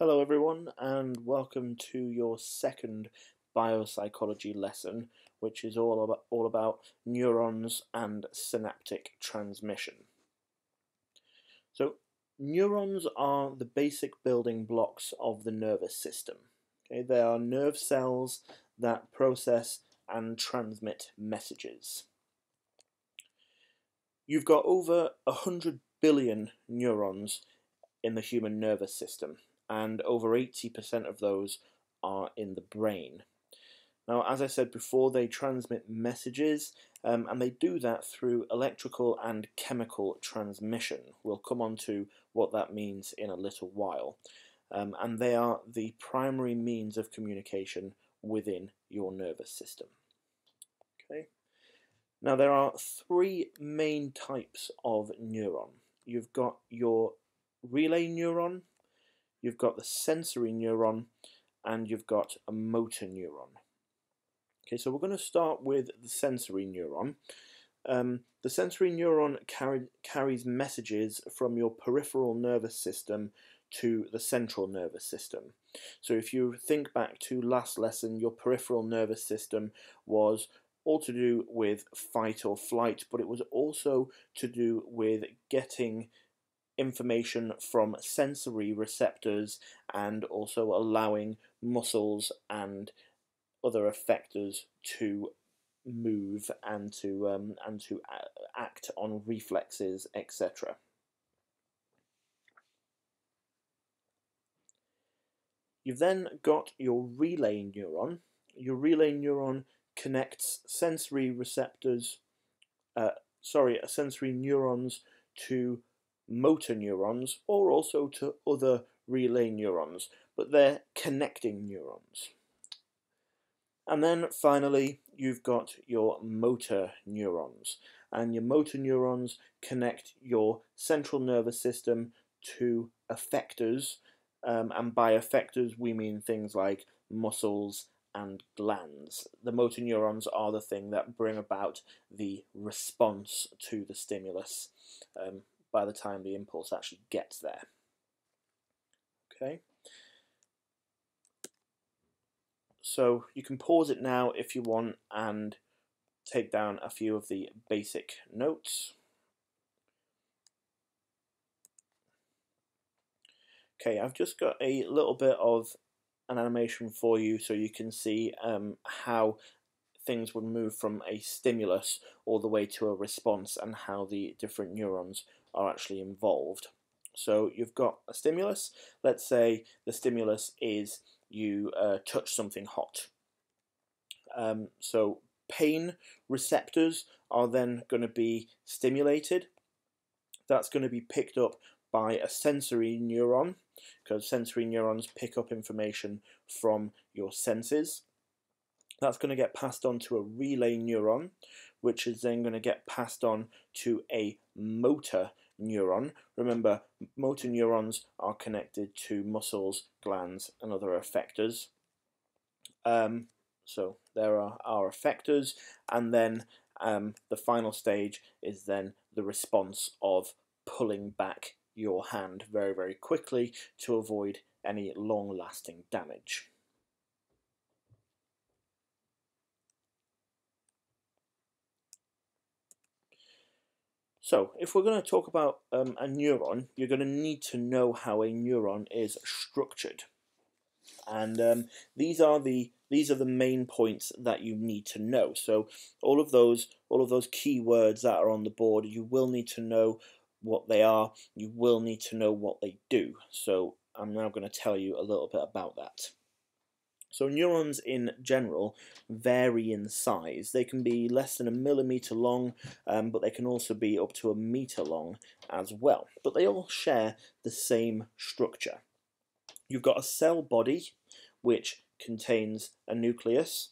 Hello everyone and welcome to your second biopsychology lesson which is all about, all about neurons and synaptic transmission. So neurons are the basic building blocks of the nervous system. Okay, they are nerve cells that process and transmit messages. You've got over 100 billion neurons in the human nervous system and over 80% of those are in the brain. Now, as I said before, they transmit messages um, and they do that through electrical and chemical transmission. We'll come on to what that means in a little while. Um, and they are the primary means of communication within your nervous system. Okay. Now, there are three main types of neuron. You've got your relay neuron, you've got the sensory neuron, and you've got a motor neuron. Okay, so we're going to start with the sensory neuron. Um, the sensory neuron carry, carries messages from your peripheral nervous system to the central nervous system. So if you think back to last lesson, your peripheral nervous system was all to do with fight or flight, but it was also to do with getting information from sensory receptors and also allowing muscles and other effectors to move and to um, and to act on reflexes, etc. You've then got your relay neuron. Your relay neuron connects sensory receptors, uh, sorry, sensory neurons to motor neurons or also to other relay neurons, but they're connecting neurons. And then finally, you've got your motor neurons. And your motor neurons connect your central nervous system to effectors. Um, and by effectors, we mean things like muscles and glands. The motor neurons are the thing that bring about the response to the stimulus um, by the time the impulse actually gets there. Okay. So you can pause it now if you want and take down a few of the basic notes. Okay, I've just got a little bit of an animation for you so you can see um, how things would move from a stimulus all the way to a response and how the different neurons are actually involved. So you've got a stimulus. Let's say the stimulus is you uh, touch something hot. Um, so pain receptors are then going to be stimulated. That's going to be picked up by a sensory neuron because sensory neurons pick up information from your senses. That's going to get passed on to a relay neuron, which is then going to get passed on to a motor neuron. Remember, motor neurons are connected to muscles, glands, and other effectors. Um, so there are our effectors, and then um, the final stage is then the response of pulling back your hand very, very quickly to avoid any long-lasting damage. So, if we're going to talk about um, a neuron, you're going to need to know how a neuron is structured. And um, these are the these are the main points that you need to know. So, all of those all of those key words that are on the board, you will need to know what they are. You will need to know what they do. So, I'm now going to tell you a little bit about that. So neurons in general vary in size. They can be less than a millimeter long, um, but they can also be up to a meter long as well. But they all share the same structure. You've got a cell body, which contains a nucleus,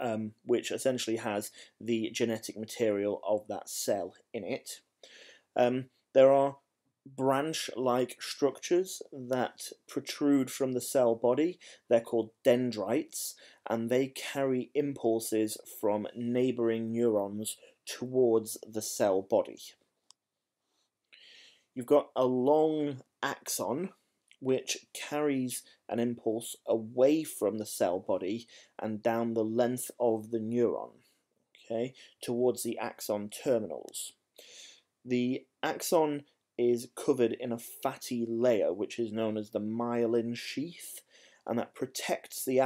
um, which essentially has the genetic material of that cell in it. Um, there are branch-like structures that protrude from the cell body. They're called dendrites, and they carry impulses from neighboring neurons towards the cell body. You've got a long axon, which carries an impulse away from the cell body and down the length of the neuron, okay, towards the axon terminals. The axon is covered in a fatty layer which is known as the myelin sheath and that protects the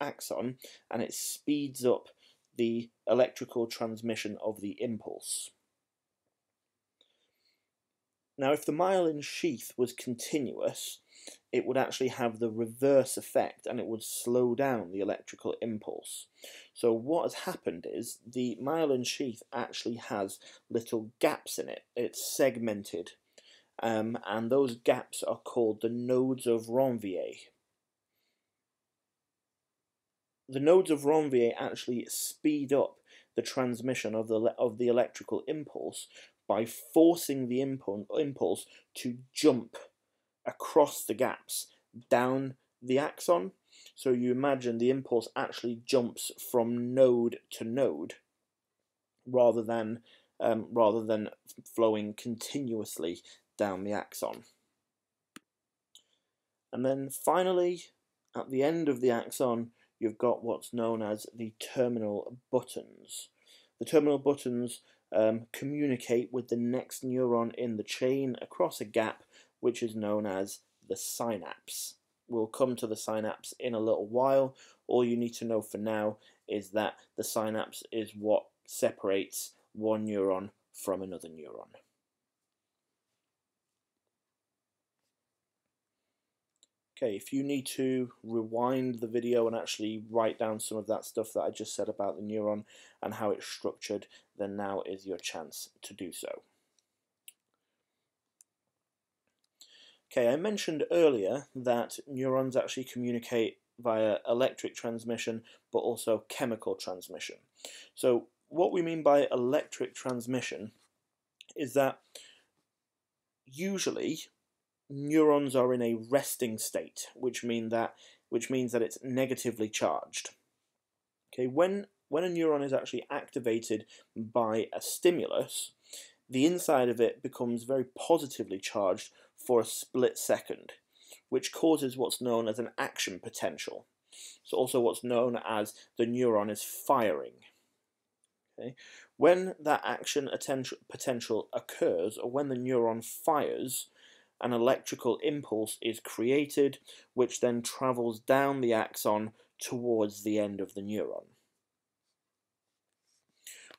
axon and it speeds up the electrical transmission of the impulse. Now if the myelin sheath was continuous it would actually have the reverse effect and it would slow down the electrical impulse. So what has happened is the myelin sheath actually has little gaps in it. It's segmented um, and those gaps are called the nodes of Ranvier. The nodes of Ranvier actually speed up the transmission of the of the electrical impulse by forcing the impulse to jump across the gaps down the axon. So you imagine the impulse actually jumps from node to node rather than um, rather than flowing continuously down the axon. And then finally, at the end of the axon, you've got what's known as the terminal buttons. The terminal buttons um, communicate with the next neuron in the chain across a gap, which is known as the synapse. We'll come to the synapse in a little while. All you need to know for now is that the synapse is what separates one neuron from another neuron. Okay, if you need to rewind the video and actually write down some of that stuff that I just said about the neuron and how it's structured, then now is your chance to do so. Okay, I mentioned earlier that neurons actually communicate via electric transmission but also chemical transmission. So what we mean by electric transmission is that usually neurons are in a resting state, which mean that which means that it's negatively charged. Okay, when when a neuron is actually activated by a stimulus, the inside of it becomes very positively charged for a split second, which causes what's known as an action potential. It's also what's known as the neuron is firing. Okay? When that action potential occurs, or when the neuron fires, an electrical impulse is created, which then travels down the axon towards the end of the neuron.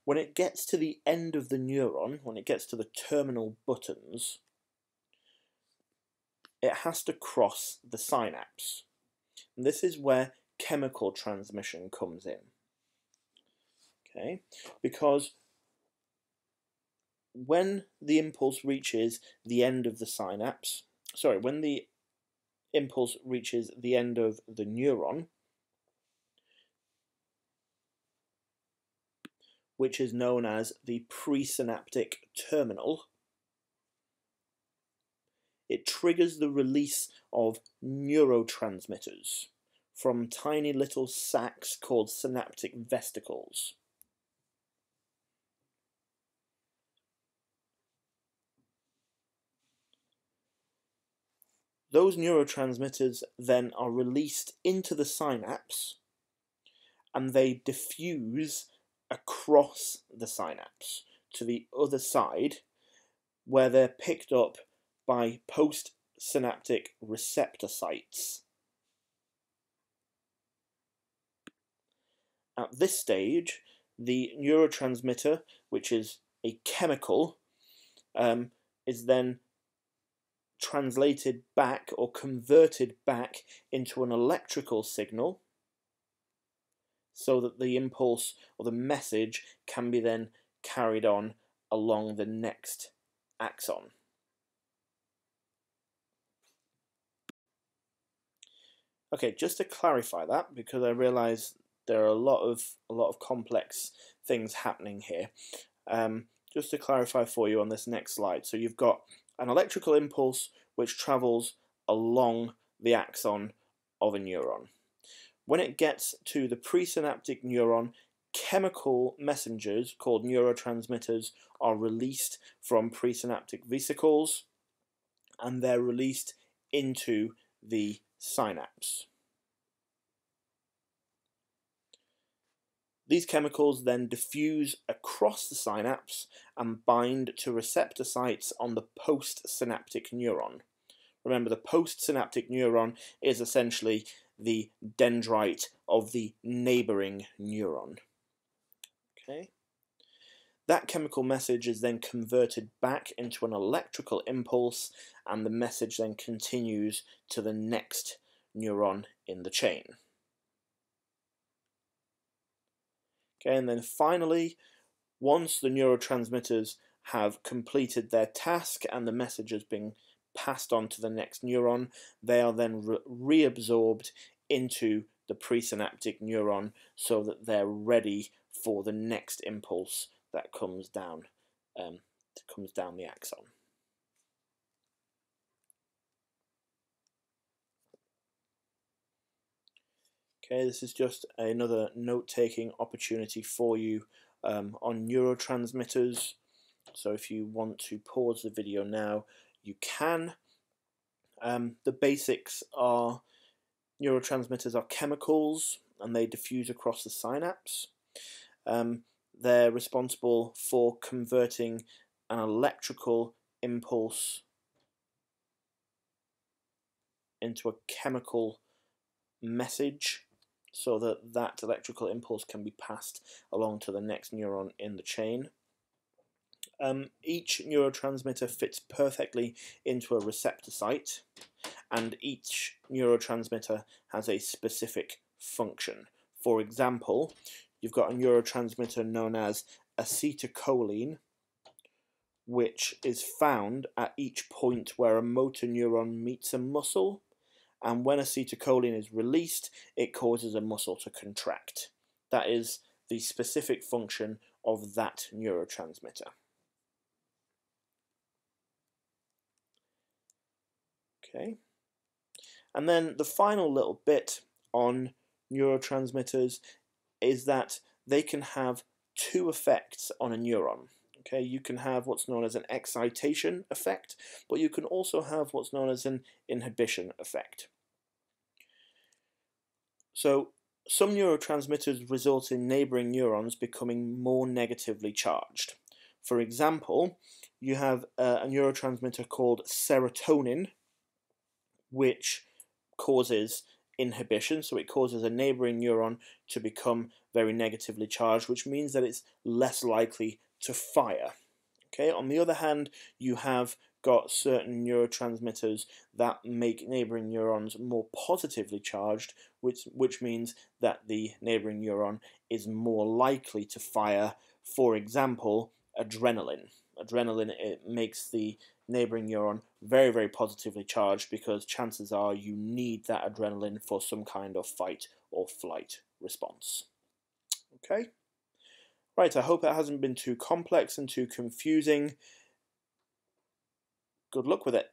When it gets to the end of the neuron, when it gets to the terminal buttons, it has to cross the synapse. And this is where chemical transmission comes in. Okay, because when the impulse reaches the end of the synapse, sorry, when the impulse reaches the end of the neuron, which is known as the presynaptic terminal, it triggers the release of neurotransmitters from tiny little sacs called synaptic vesicles. Those neurotransmitters then are released into the synapse and they diffuse across the synapse to the other side where they're picked up by postsynaptic receptor sites. At this stage, the neurotransmitter, which is a chemical, um, is then translated back or converted back into an electrical signal so that the impulse or the message can be then carried on along the next axon. Okay, just to clarify that, because I realise there are a lot of a lot of complex things happening here. Um, just to clarify for you on this next slide, so you've got an electrical impulse which travels along the axon of a neuron. When it gets to the presynaptic neuron, chemical messengers called neurotransmitters are released from presynaptic vesicles and they're released into the synapse. These chemicals then diffuse across the synapse and bind to receptor sites on the postsynaptic neuron. Remember, the postsynaptic neuron is essentially the dendrite of the neighboring neuron. Okay. That chemical message is then converted back into an electrical impulse, and the message then continues to the next neuron in the chain. Okay, and then finally, once the neurotransmitters have completed their task and the message has been passed on to the next neuron, they are then re reabsorbed into the presynaptic neuron so that they're ready for the next impulse that comes down um, comes down the axon. Okay, this is just another note-taking opportunity for you um, on neurotransmitters. So if you want to pause the video now, you can. Um, the basics are neurotransmitters are chemicals and they diffuse across the synapse. Um, they're responsible for converting an electrical impulse into a chemical message so that that electrical impulse can be passed along to the next neuron in the chain. Um, each neurotransmitter fits perfectly into a receptor site, and each neurotransmitter has a specific function. For example, you've got a neurotransmitter known as acetylcholine, which is found at each point where a motor neuron meets a muscle and when acetylcholine is released, it causes a muscle to contract. That is the specific function of that neurotransmitter. Okay, and then the final little bit on neurotransmitters is that they can have two effects on a neuron. Okay, you can have what's known as an excitation effect, but you can also have what's known as an inhibition effect. So some neurotransmitters result in neighboring neurons becoming more negatively charged. For example, you have a, a neurotransmitter called serotonin, which causes inhibition, so it causes a neighboring neuron to become very negatively charged, which means that it's less likely to fire. Okay. On the other hand, you have got certain neurotransmitters that make neighboring neurons more positively charged, which which means that the neighboring neuron is more likely to fire. For example, adrenaline. Adrenaline it makes the neighboring neuron very very positively charged because chances are you need that adrenaline for some kind of fight or flight response. Okay. Right, I hope it hasn't been too complex and too confusing. Good luck with it.